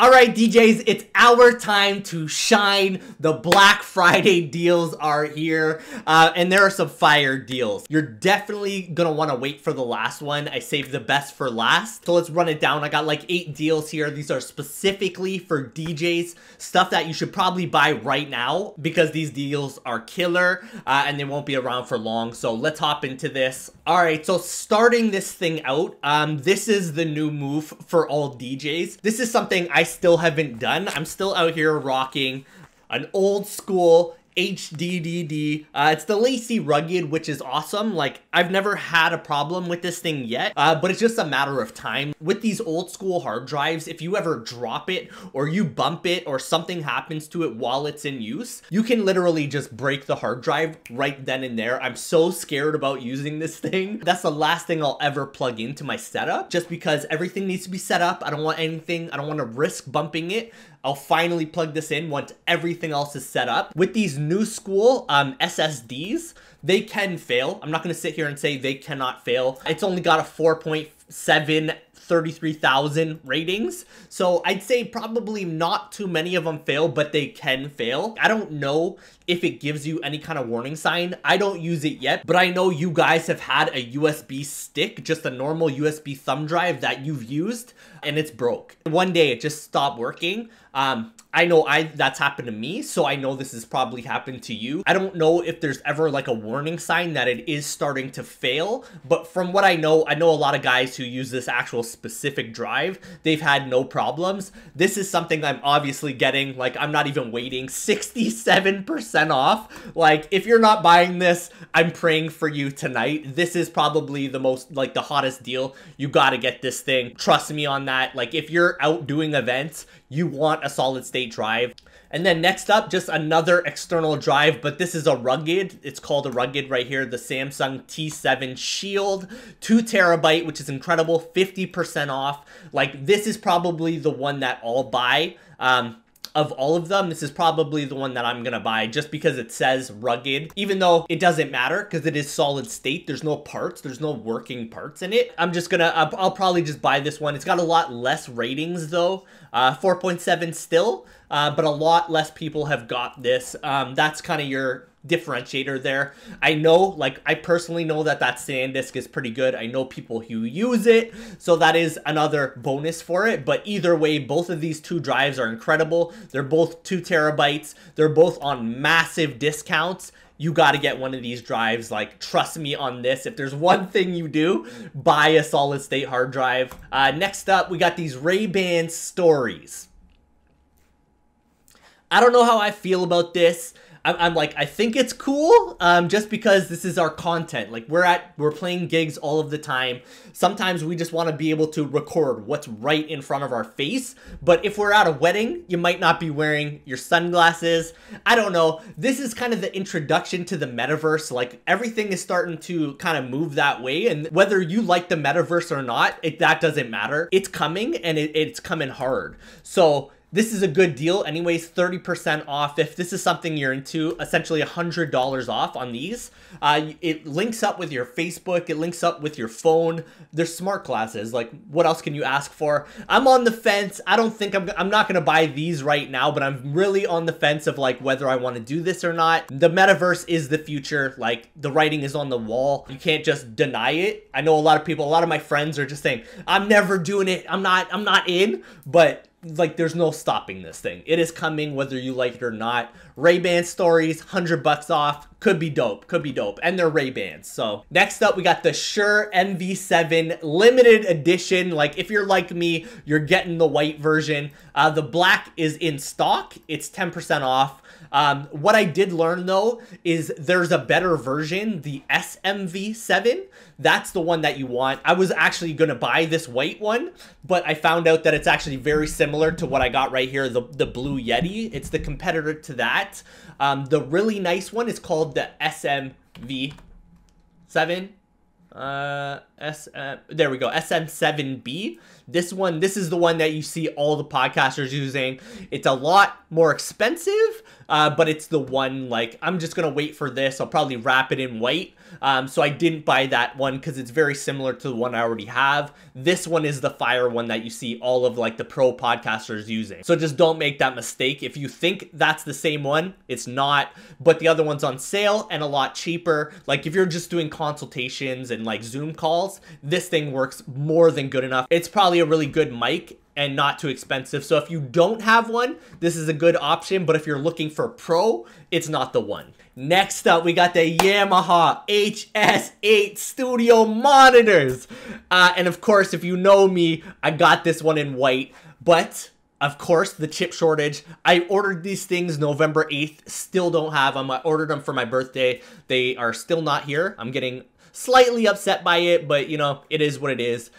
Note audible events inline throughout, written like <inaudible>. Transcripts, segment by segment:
All right, DJs, it's our time to shine. The Black Friday deals are here, uh, and there are some fire deals. You're definitely gonna wanna wait for the last one. I saved the best for last. So let's run it down. I got like eight deals here. These are specifically for DJs, stuff that you should probably buy right now because these deals are killer uh, and they won't be around for long. So let's hop into this. All right, so starting this thing out, um, this is the new move for all DJs. This is something I still haven't done. I'm still out here rocking an old school HDDD. Uh, it's the LaCie Rugged, which is awesome. Like, I've never had a problem with this thing yet, uh, but it's just a matter of time. With these old school hard drives, if you ever drop it or you bump it or something happens to it while it's in use, you can literally just break the hard drive right then and there. I'm so scared about using this thing. <laughs> That's the last thing I'll ever plug into my setup just because everything needs to be set up. I don't want anything, I don't want to risk bumping it. I'll finally plug this in once everything else is set up. With these new school um, SSDs, they can fail. I'm not going to sit here and say they cannot fail. It's only got a 4.7 33,000 ratings. So I'd say probably not too many of them fail, but they can fail. I don't know if it gives you any kind of warning sign. I don't use it yet, but I know you guys have had a USB stick, just a normal USB thumb drive that you've used and it's broke. One day it just stopped working. Um, I know I that's happened to me, so I know this has probably happened to you. I don't know if there's ever like a warning sign that it is starting to fail, but from what I know, I know a lot of guys who use this actual specific drive, they've had no problems. This is something I'm obviously getting, like I'm not even waiting, 67% off. Like if you're not buying this, I'm praying for you tonight. This is probably the most, like the hottest deal. You gotta get this thing. Trust me on that. Like if you're out doing events, you want a solid state drive. And then next up, just another external drive, but this is a rugged. It's called a rugged right here, the Samsung T7 Shield, two terabyte, which is incredible, 50% off. Like this is probably the one that I'll buy. Um, of all of them, this is probably the one that I'm gonna buy just because it says rugged, even though it doesn't matter because it is solid state. There's no parts, there's no working parts in it. I'm just gonna, I'll, I'll probably just buy this one. It's got a lot less ratings though, uh, 4.7 still, uh, but a lot less people have got this. Um, that's kind of your differentiator there. I know, like, I personally know that that SanDisk is pretty good. I know people who use it, so that is another bonus for it. But either way, both of these two drives are incredible. They're both two terabytes. They're both on massive discounts you got to get one of these drives. Like, trust me on this. If there's one thing you do, buy a solid state hard drive. Uh, next up, we got these Ray-Ban stories. I don't know how I feel about this. I'm, I'm like, I think it's cool, um, just because this is our content. Like we're at, we're playing gigs all of the time. Sometimes we just want to be able to record what's right in front of our face. But if we're at a wedding, you might not be wearing your sunglasses. I don't know. This is kind of the introduction to the metaverse. Like everything is starting to kind of move that way. And whether you like the metaverse or not, it, that doesn't matter. It's coming and it, it's coming hard. So this is a good deal. Anyways, 30% off. If this is something you're into, essentially $100 off on these. Uh, it links up with your Facebook. It links up with your phone. They're smart glasses. Like, what else can you ask for? I'm on the fence. I don't think I'm, I'm not going to buy these right now, but I'm really on the fence of like whether I want to do this or not. The metaverse is the future. Like, the writing is on the wall. You can't just deny it. I know a lot of people, a lot of my friends are just saying, I'm never doing it. I'm not, I'm not in, but like there's no stopping this thing. It is coming whether you like it or not. Ray-Ban stories, 100 bucks off. Could be dope. Could be dope. And they're Ray-Bans. So next up, we got the Shure MV7 limited edition. Like if you're like me, you're getting the white version. Uh, the black is in stock. It's 10% off. Um, what I did learn though is there's a better version, the SMV7. That's the one that you want. I was actually going to buy this white one, but I found out that it's actually very similar to what I got right here, the, the Blue Yeti. It's the competitor to that. Um, the really nice one is called the SMV7. Uh SM there we go. SM7B this one this is the one that you see all the podcasters using. It's a lot more expensive uh, but it's the one like I'm just gonna wait for this. I'll probably wrap it in white. Um, so I didn't buy that one because it's very similar to the one I already have. This one is the fire one that you see all of like the pro podcasters using. So just don't make that mistake. If you think that's the same one it's not. But the other one's on sale and a lot cheaper. Like if you're just doing consultations and like Zoom calls, this thing works more than good enough. It's probably a really good mic and not too expensive. So if you don't have one, this is a good option. But if you're looking for pro, it's not the one. Next up, we got the Yamaha HS8 Studio monitors. Uh, and of course, if you know me, I got this one in white. But of course, the chip shortage. I ordered these things November 8th. Still don't have them. I ordered them for my birthday. They are still not here. I'm getting slightly upset by it, but you know, it is what it is.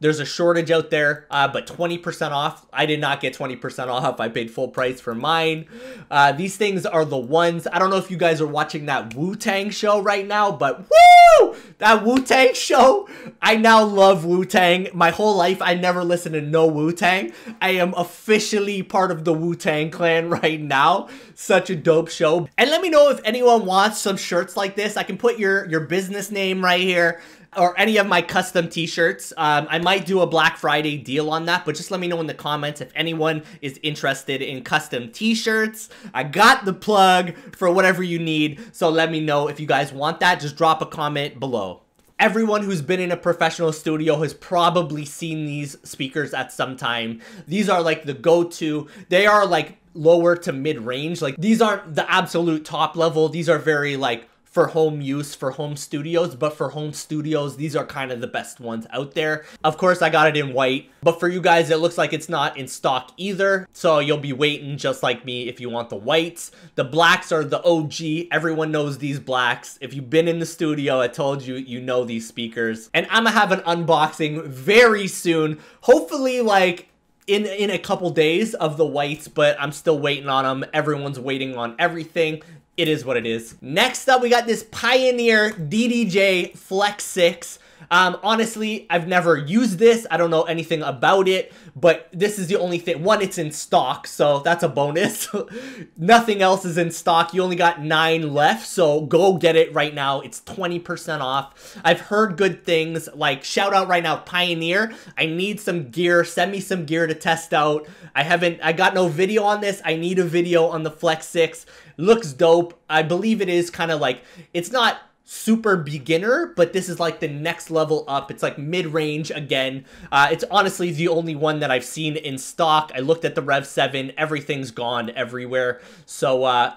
There's a shortage out there, uh, but 20% off. I did not get 20% off. I paid full price for mine. Uh, these things are the ones. I don't know if you guys are watching that Wu-Tang show right now, but woo! That Wu-Tang show. I now love Wu-Tang. My whole life, I never listened to no Wu-Tang. I am officially part of the Wu-Tang clan <laughs> right now. Such a dope show. And let me know if anyone wants some shirts like this. I can put your, your business name right here or any of my custom t-shirts. Um, I might do a Black Friday deal on that, but just let me know in the comments if anyone is interested in custom t-shirts. I got the plug for whatever you need, so let me know if you guys want that. Just drop a comment below. Everyone who's been in a professional studio has probably seen these speakers at some time. These are like the go-to. They are like lower to mid-range. Like these aren't the absolute top level. These are very like for home use for home studios, but for home studios, these are kind of the best ones out there. Of course, I got it in white, but for you guys, it looks like it's not in stock either. So you'll be waiting just like me if you want the whites. The blacks are the OG. Everyone knows these blacks. If you've been in the studio, I told you, you know these speakers. And I'm gonna have an unboxing very soon. Hopefully like in in a couple days of the whites, but I'm still waiting on them. Everyone's waiting on everything it is what it is. Next up, we got this Pioneer DDJ Flex 6. Um, honestly, I've never used this. I don't know anything about it, but this is the only thing. One, it's in stock, so that's a bonus. <laughs> Nothing else is in stock. You only got nine left, so go get it right now. It's 20% off. I've heard good things, like shout out right now, Pioneer. I need some gear. Send me some gear to test out. I haven't, I got no video on this. I need a video on the Flex 6. Looks dope. I believe it is kind of like, it's not super beginner, but this is like the next level up. It's like mid-range again. Uh, it's honestly the only one that I've seen in stock. I looked at the Rev 7. Everything's gone everywhere. So uh,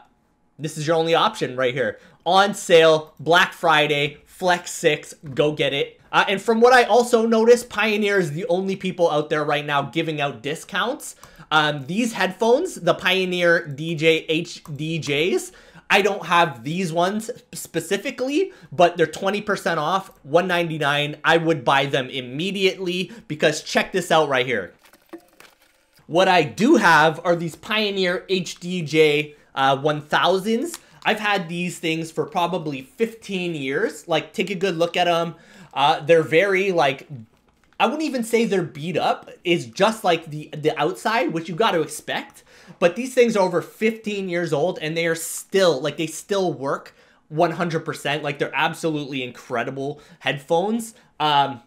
this is your only option right here. On sale, Black Friday, Flex 6, go get it. Uh, and from what I also noticed, Pioneer is the only people out there right now giving out discounts. Um, these headphones, the Pioneer DJ HDJs, I don't have these ones specifically, but they're 20% off, 199. I would buy them immediately because check this out right here. What I do have are these Pioneer HDJ uh, 1000s. I've had these things for probably 15 years. Like, take a good look at them. Uh, they're very, like, I wouldn't even say they're beat up. It's just like the, the outside, which you got to expect. But these things are over 15 years old and they are still, like, they still work 100%. Like, they're absolutely incredible headphones. Um,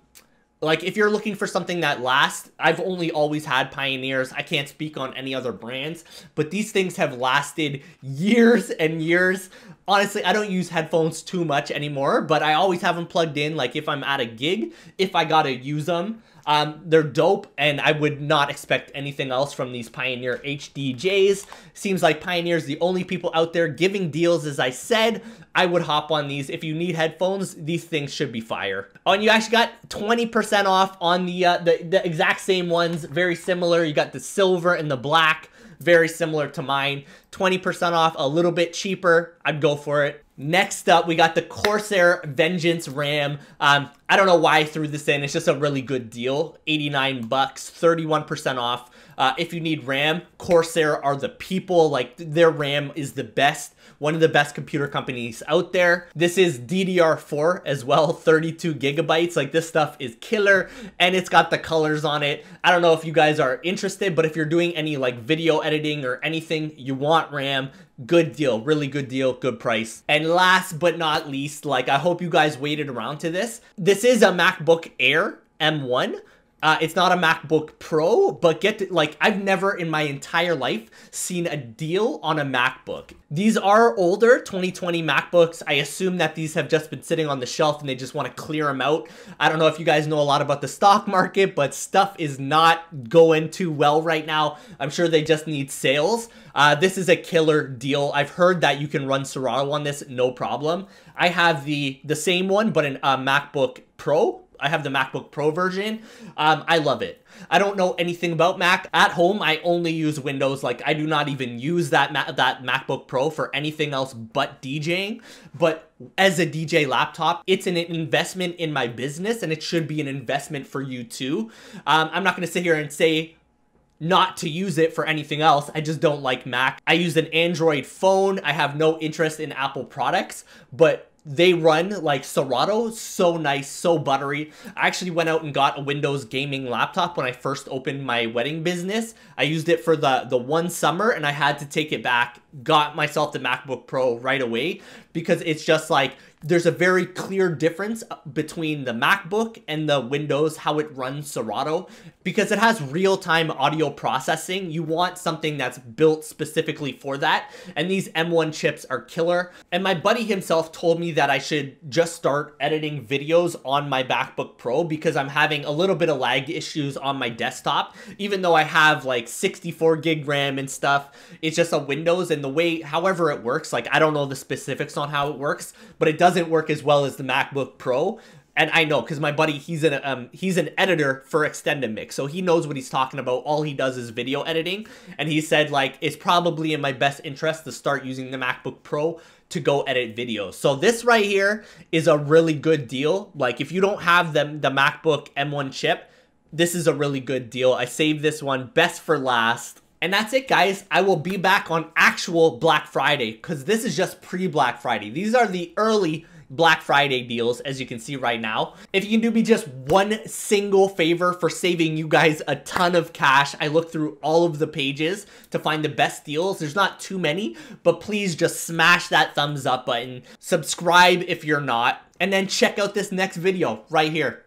like, if you're looking for something that lasts, I've only always had Pioneers. I can't speak on any other brands, but these things have lasted years and years. Honestly, I don't use headphones too much anymore, but I always have them plugged in, like, if I'm at a gig, if I gotta use them. Um, they're dope, and I would not expect anything else from these Pioneer HDJs. Seems like Pioneer's the only people out there giving deals, as I said. I would hop on these. If you need headphones, these things should be fire. Oh, and you actually got 20% off on the, uh, the, the exact same ones. Very similar. You got the silver and the black very similar to mine. 20% off, a little bit cheaper. I'd go for it. Next up, we got the Corsair Vengeance RAM. Um, I don't know why I threw this in. It's just a really good deal. 89 bucks, 31% off. Uh, if you need RAM, Corsair are the people. Like their RAM is the best one of the best computer companies out there. This is DDR4 as well, <laughs> 32 gigabytes. Like this stuff is killer and it's got the colors on it. I don't know if you guys are interested, but if you're doing any like video editing or anything, you want RAM, good deal really good deal good price. And last but not least like i hope you guys waited around to this. This is a macbook air m1 uh, it's not a MacBook Pro, but get to, like I've never in my entire life seen a deal on a MacBook. These are older 2020 MacBooks. I assume that these have just been sitting on the shelf and they just want to clear them out. I don't know if you guys know a lot about the stock market, but stuff is not going too well right now. I'm sure they just need sales. Uh, this is a killer deal. I've heard that you can run Serato on this, no problem. I have the the same one, but in a MacBook Pro I have the MacBook Pro version. Um, I love it. I don't know anything about Mac. At home, I only use Windows. Like, I do not even use that, Ma that MacBook Pro for anything else but DJing. But as a DJ laptop, it's an investment in my business, and it should be an investment for you too. Um, I'm not to sit here and say not to use it for anything else. I just don't like Mac. I use an Android phone. I have no interest in Apple products, but they run like Serato, so nice, so buttery. I actually went out and got a Windows gaming laptop when I first opened my wedding business. I used it for the, the one summer and I had to take it back, got myself the MacBook Pro right away because it's just like there's a very clear difference uh, between the MacBook and the Windows, how it runs Serato, because it has real-time audio processing. You want something that's built specifically for that, and these M1 chips are killer. And my buddy himself told me that I should just start editing videos on my MacBook Pro because I'm having a little bit of lag issues on my desktop, even though I have like 64 gig RAM and stuff. It's just a Windows, and the way, however it works, like I don't know the specifics on how it works, but it does doesn't work as well as the MacBook Pro. And I know because my buddy, he's an um, he's an editor for Extended Mix, so he knows what he's talking about. All he does is video editing, and he said like it's probably in my best interest to start using the MacBook Pro to go edit videos. So this right here is a really good deal. Like if you don't have the the MacBook M1 chip, this is a really good deal. I saved this one best for last. And that's it, guys. I will be back on actual Black Friday because this is just pre-Black Friday. These are the early Black Friday deals, as you can see right now. If you can do me just one single favor for saving you guys a ton of cash, I looked through all of the pages to find the best deals. There's not too many, but please just smash that thumbs up button. Subscribe if you're not, and then check out this next video right here.